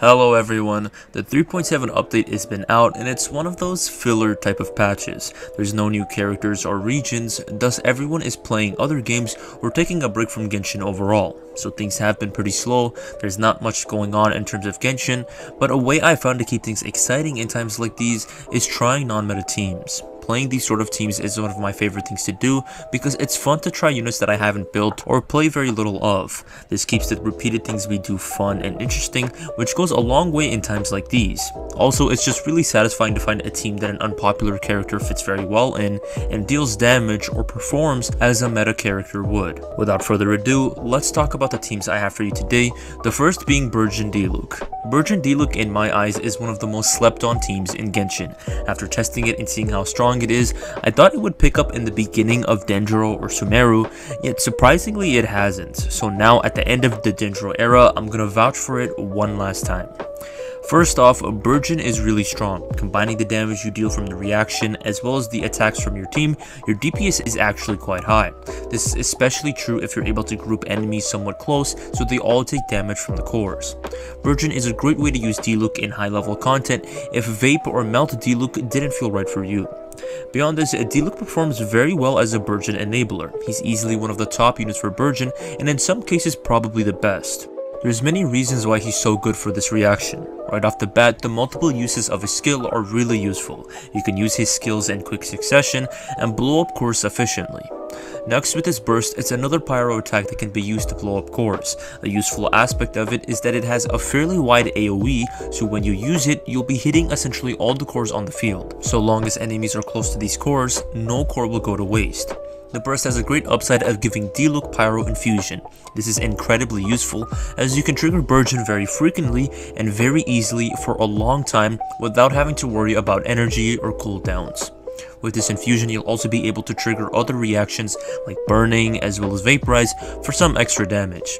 Hello everyone, the 3.7 update has been out and it's one of those filler type of patches. There's no new characters or regions, thus everyone is playing other games or taking a break from Genshin overall. So things have been pretty slow, there's not much going on in terms of Genshin, but a way I found to keep things exciting in times like these is trying non-meta teams playing these sort of teams is one of my favorite things to do because it's fun to try units that I haven't built or play very little of. This keeps the repeated things we do fun and interesting, which goes a long way in times like these. Also, it's just really satisfying to find a team that an unpopular character fits very well in and deals damage or performs as a meta character would. Without further ado, let's talk about the teams I have for you today, the first being Burgeon Diluc. Burgeon Diluc in my eyes is one of the most slept on teams in Genshin. After testing it and seeing how strong long it is, I thought it would pick up in the beginning of Dendro or Sumeru, yet surprisingly it hasn't. So now at the end of the Dendro era, I'm gonna vouch for it one last time. First off, Burgeon is really strong. Combining the damage you deal from the reaction as well as the attacks from your team, your DPS is actually quite high. This is especially true if you're able to group enemies somewhat close so they all take damage from the cores. Burgeon is a great way to use Diluc in high level content if Vape or Melt Diluc didn't feel right for you. Beyond this, Diluc performs very well as a Burgeon enabler. He's easily one of the top units for Burgeon, and in some cases probably the best. There's many reasons why he's so good for this reaction. Right off the bat, the multiple uses of his skill are really useful. You can use his skills in quick succession and blow up cores efficiently. Next with his burst, it's another pyro attack that can be used to blow up cores. A useful aspect of it is that it has a fairly wide AoE, so when you use it, you'll be hitting essentially all the cores on the field. So long as enemies are close to these cores, no core will go to waste. The burst has a great upside of giving Diluc Pyro Infusion. This is incredibly useful as you can trigger Burgeon very frequently and very easily for a long time without having to worry about energy or cooldowns. With this infusion, you'll also be able to trigger other reactions like burning as well as vaporize for some extra damage.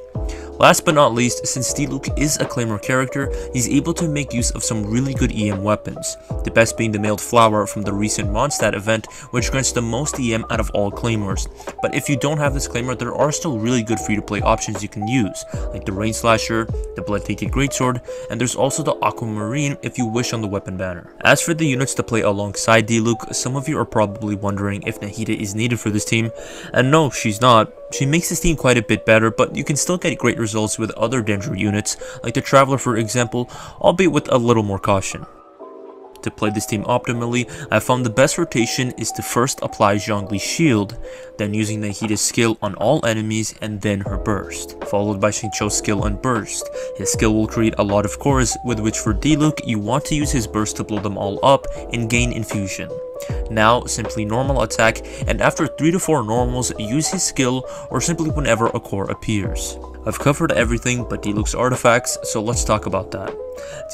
Last but not least, since Diluc is a Claymore character, he's able to make use of some really good EM weapons, the best being the Mailed Flower from the recent Mondstadt event, which grants the most EM out of all Claymores. But if you don't have this Claymore, there are still really good free-to-play options you can use, like the Rain Slasher, the Blood-Tainted Greatsword, and there's also the Aquamarine if you wish on the weapon banner. As for the units to play alongside Diluc, some of you are probably wondering if Nahida is needed for this team, and no, she's not. She makes this team quite a bit better, but you can still get great results with other Dendro units, like the Traveler for example, albeit with a little more caution. To play this team optimally, I found the best rotation is to first apply Zhongli's shield, then using Nahida's skill on all enemies and then her burst, followed by Xingqiu's skill on burst. His skill will create a lot of cores, with which for Diluc, you want to use his burst to blow them all up and gain infusion. Now, simply normal attack, and after 3 to 4 normals, use his skill or simply whenever a core appears. I've covered everything but Diluc's artifacts, so let's talk about that.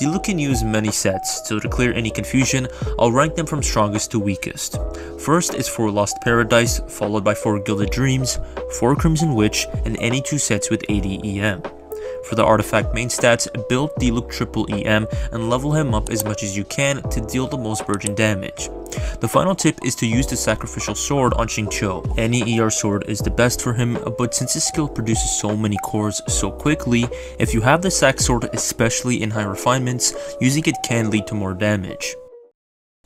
Diluc can use many sets, so to clear any confusion, I'll rank them from strongest to weakest. First is 4 Lost Paradise, followed by 4 Gilded Dreams, 4 Crimson Witch, and any 2 sets with 80 EM. For the artifact main stats, build Diluc triple EM and level him up as much as you can to deal the most Burgeon damage. The final tip is to use the sacrificial sword on Xingqiu. Any ER sword is the best for him, but since his skill produces so many cores so quickly, if you have the sac sword especially in high refinements, using it can lead to more damage.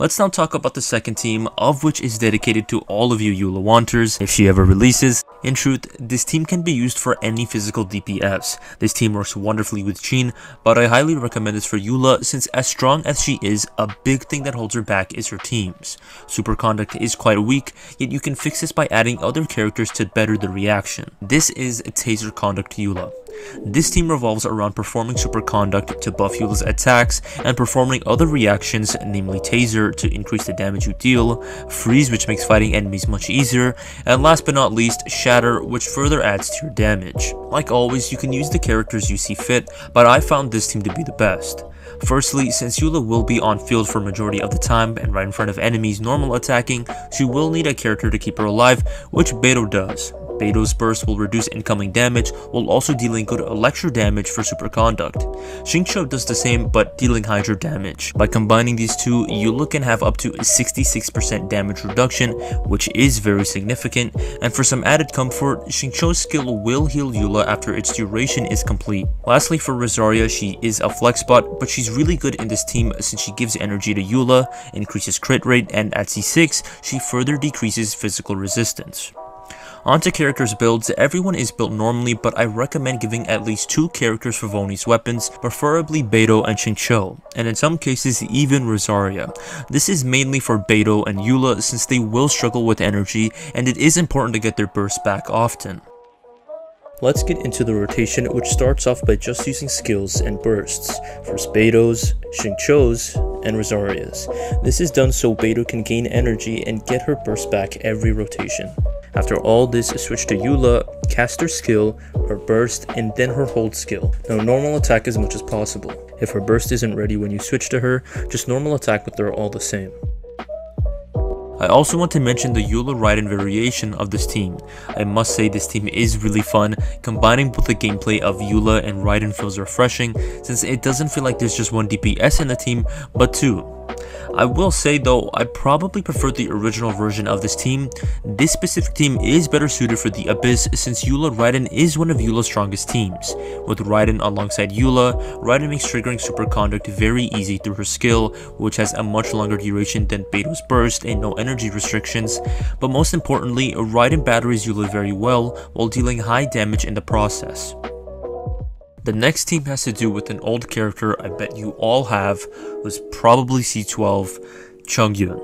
Let's now talk about the second team, of which is dedicated to all of you Eula wanters, if she ever releases. In truth, this team can be used for any physical DPS. This team works wonderfully with Jean, but I highly recommend this for Eula since as strong as she is, a big thing that holds her back is her teams. Super Conduct is quite weak, yet you can fix this by adding other characters to better the reaction. This is Taser Conduct Eula. This team revolves around performing Superconduct to buff Eula's attacks and performing other reactions, namely Taser to increase the damage you deal, Freeze which makes fighting enemies much easier, and last but not least, Shatter which further adds to your damage. Like always, you can use the characters you see fit, but I found this team to be the best. Firstly, since Eula will be on field for majority of the time and right in front of enemies normal attacking, she will need a character to keep her alive, which Beidou does. Beidou's burst will reduce incoming damage while also dealing good electro damage for superconduct. Xingqiu does the same but dealing hydro damage. By combining these two, Eula can have up to 66% damage reduction, which is very significant, and for some added comfort, Xingqiu's skill will heal Eula after its duration is complete. Lastly for Rosaria, she is a flex bot, but she's really good in this team since she gives energy to Eula, increases crit rate, and at C6, she further decreases physical resistance. Onto characters builds, everyone is built normally, but I recommend giving at least two characters Favonius weapons, preferably Beidou and Xingqiu, and in some cases even Rosaria. This is mainly for Beidou and Eula since they will struggle with energy, and it is important to get their burst back often. Let's get into the rotation which starts off by just using skills and bursts, first Beidou's, Xingqiu's, and Rosaria's. This is done so Beidou can gain energy and get her burst back every rotation. After all this, switch to Eula, cast her skill, her burst, and then her hold skill. Now normal attack as much as possible. If her burst isn't ready when you switch to her, just normal attack with her all the same. I also want to mention the Eula Raiden variation of this team. I must say this team is really fun, combining both the gameplay of Eula and Raiden feels refreshing since it doesn't feel like there's just one DPS in the team, but two. I will say though, I probably prefer the original version of this team. This specific team is better suited for the Abyss since Eula Raiden is one of Eula's strongest teams. With Raiden alongside Eula, Raiden makes triggering Superconduct very easy through her skill, which has a much longer duration than Beidou's burst and no energy restrictions, but most importantly, Raiden batteries Eula very well while dealing high damage in the process. The next team has to do with an old character I bet you all have, was probably C12, Chongyun.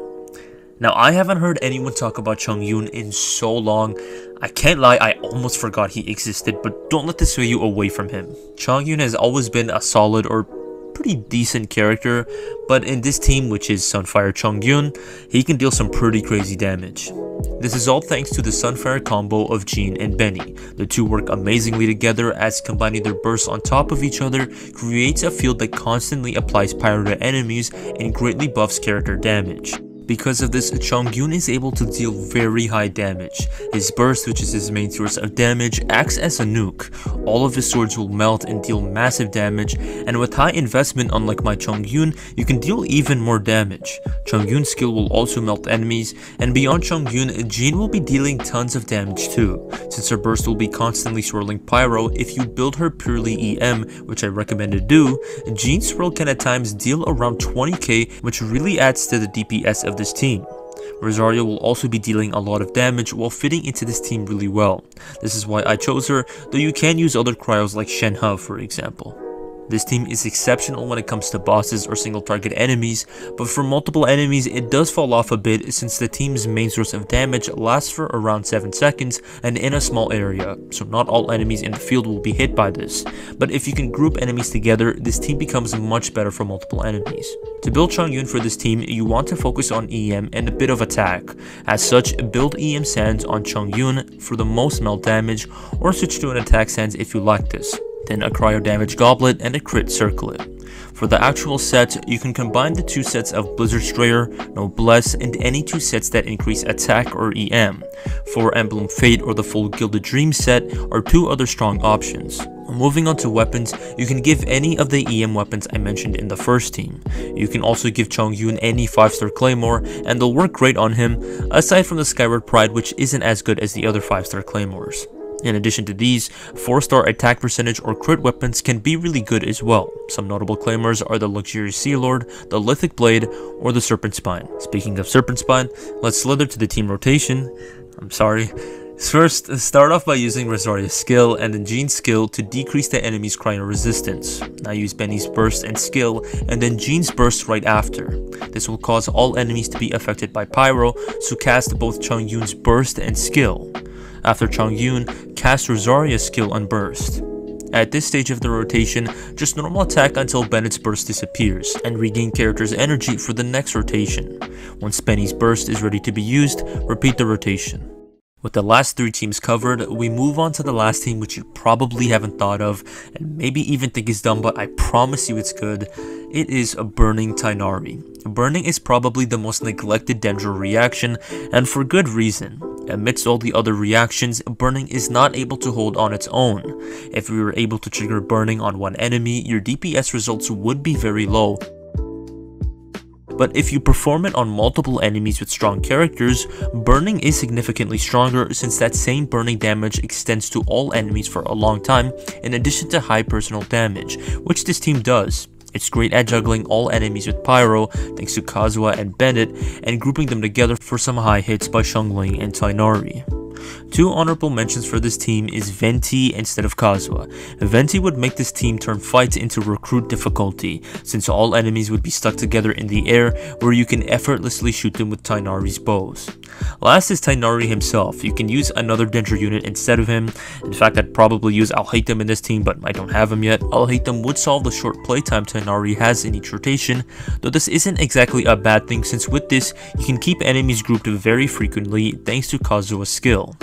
Now, I haven't heard anyone talk about Chongyun in so long. I can't lie, I almost forgot he existed, but don't let this sway you away from him. Chongyun has always been a solid or pretty decent character, but in this team, which is Sunfire Chongyun, he can deal some pretty crazy damage. This is all thanks to the Sunfire combo of Jean and Benny. The two work amazingly together as combining their bursts on top of each other creates a field that constantly applies pyro to enemies and greatly buffs character damage. Because of this, Chongyun is able to deal very high damage. His burst, which is his main source of damage, acts as a nuke. All of his swords will melt and deal massive damage, and with high investment unlike my Chongyun, you can deal even more damage. Chongyun's skill will also melt enemies, and beyond Chongyun, Jean will be dealing tons of damage too. Since her burst will be constantly swirling pyro, if you build her purely EM, which I recommend to do, Jean's swirl can at times deal around 20k, which really adds to the DPS of this team. Rosaria will also be dealing a lot of damage while fitting into this team really well. This is why I chose her, though you can use other cryos like Shen He for example. This team is exceptional when it comes to bosses or single target enemies, but for multiple enemies it does fall off a bit since the team's main source of damage lasts for around 7 seconds and in a small area, so not all enemies in the field will be hit by this. But if you can group enemies together, this team becomes much better for multiple enemies. To build Chongyun for this team, you want to focus on EM and a bit of attack. As such, build EM Sands on Chongyun for the most melt damage, or switch to an attack Sands if you like this then a cryo damage goblet, and a crit circlet. For the actual set, you can combine the two sets of Blizzard Strayer, Noblesse, and any two sets that increase attack or EM. For Emblem Fate or the full Gilded Dream set are two other strong options. Moving on to weapons, you can give any of the EM weapons I mentioned in the first team. You can also give Chongyun any 5-star claymore, and they'll work great on him, aside from the Skyward Pride which isn't as good as the other 5-star claymores. In addition to these, 4-star attack percentage or crit weapons can be really good as well. Some notable claymores are the Luxurious Sea Lord, the Lithic Blade, or the Serpent Spine. Speaking of Serpent Spine, let's slither to the team rotation. I'm sorry. First, start off by using Rosaria's skill and then Jean's skill to decrease the enemy's cryo resistance. Now use Benny's burst and skill and then Jean's burst right after. This will cause all enemies to be affected by Pyro, so cast both Chongyun's burst and skill. After Chongyun, cast Rosaria's skill on Burst. At this stage of the rotation, just normal attack until Bennett's burst disappears, and regain character's energy for the next rotation. Once Benny's burst is ready to be used, repeat the rotation. With the last three teams covered, we move on to the last team which you probably haven't thought of, and maybe even think is dumb, but I promise you it's good. It is a Burning Tighnari. Burning is probably the most neglected Dendro reaction, and for good reason. Amidst all the other reactions, Burning is not able to hold on its own. If we were able to trigger Burning on one enemy, your DPS results would be very low, but if you perform it on multiple enemies with strong characters, burning is significantly stronger since that same burning damage extends to all enemies for a long time in addition to high personal damage, which this team does. It's great at juggling all enemies with Pyro thanks to Kazuha and Bennett and grouping them together for some high hits by Xiangling and Tighnari. Two honorable mentions for this team is Venti instead of Kazuha. Venti would make this team turn fights into recruit difficulty, since all enemies would be stuck together in the air where you can effortlessly shoot them with Tighnari's bows. Last is Tighnari himself. You can use another Dendro unit instead of him. In fact, I'd probably use Alhaitham in this team, but I don't have him yet. Alhaitham would solve the short playtime Tighnari has in each rotation, though this isn't exactly a bad thing since with this, you can keep enemies grouped very frequently thanks to Kazuha's skill.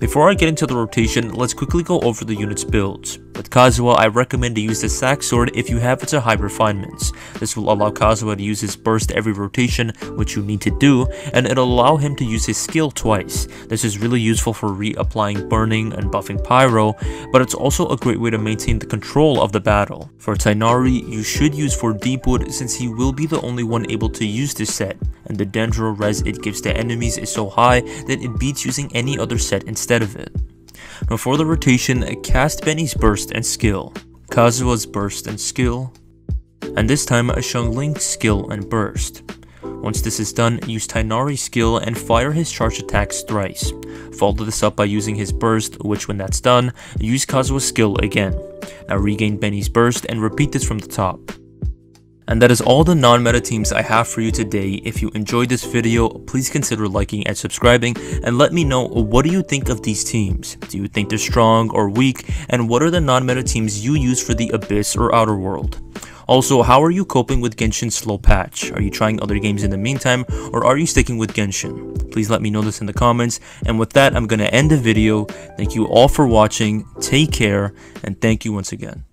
Before I get into the rotation, let's quickly go over the unit's builds. With Kazuha, I recommend to use the Sac Sword if you have it to high refinements. This will allow Kazuha to use his burst every rotation, which you need to do, and it'll allow him to use his skill twice. This is really useful for reapplying burning and buffing pyro, but it's also a great way to maintain the control of the battle. For Tighnari, you should use for Deepwood since he will be the only one able to use this set, and the Dendro res it gives to enemies is so high that it beats using any other set instead of it. Before the rotation, cast Benny's Burst and Skill, Kazuha's Burst and Skill, and this time Xiangling's Skill and Burst. Once this is done, use Tighnari's skill and fire his charge attacks thrice. Follow this up by using his burst, which when that's done, use Kazuha's skill again. Now regain Benny's burst and repeat this from the top. And that is all the non-meta teams I have for you today. If you enjoyed this video, please consider liking and subscribing and let me know what do you think of these teams. Do you think they're strong or weak? And what are the non-meta teams you use for the Abyss or Overworld? Also, how are you coping with Genshin's slow patch? Are you trying other games in the meantime, or are you sticking with Genshin? Please let me know this in the comments, and with that, I'm gonna end the video. Thank you all for watching, take care, and thank you once again.